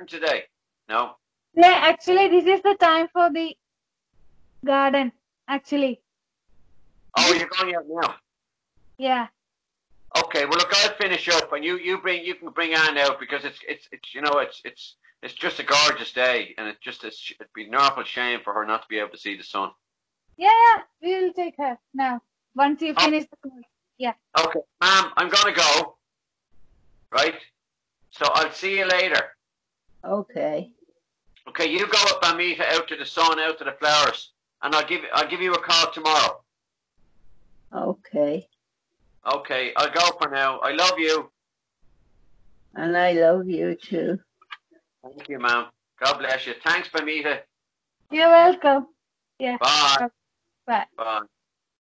garden today? No. Yeah, actually, this is the time for the garden. Actually, Oh, you're going out now. yeah. Okay. Well, look, I'll finish up, and you you bring you can bring Anne out because it's it's it's you know it's it's it's just a gorgeous day, and it's just a, it'd be an awful shame for her not to be able to see the sun. Yeah, yeah, we will take her now. Once you Oh. finish the course. Yeah. Okay, ma'am, I'm gonna go. Right. So I'll see you later. Okay. Okay, you go up, Amita, out to the sun, out to the flowers, and I'll give I'll give you a call tomorrow. Okay. Okay, I'll go for now. I love you. And I love you too. Thank you, ma'am. God bless you. Thanks, Bamita. You're welcome. Yeah. Bye. Bye. Bye.